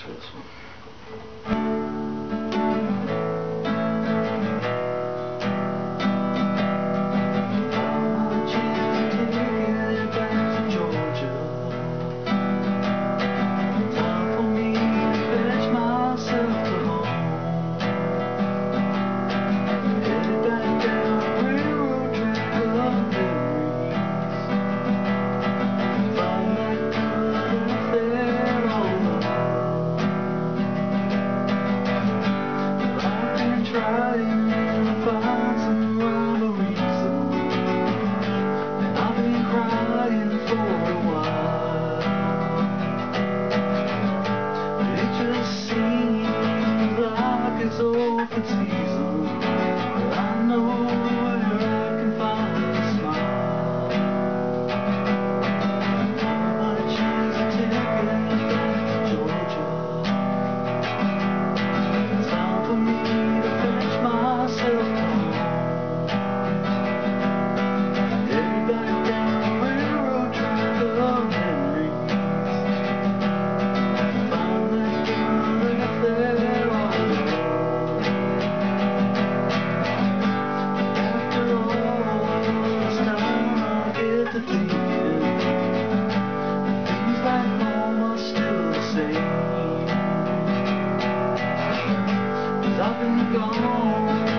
for this one. trying. gone.